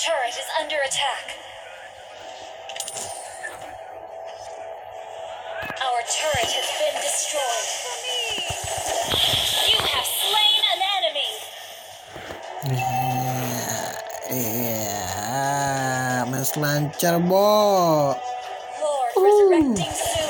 turret is under attack. Our turret has been destroyed. You have slain an enemy. Iya, main selancar, Bo. Lord, resurrecting soon.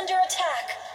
under attack.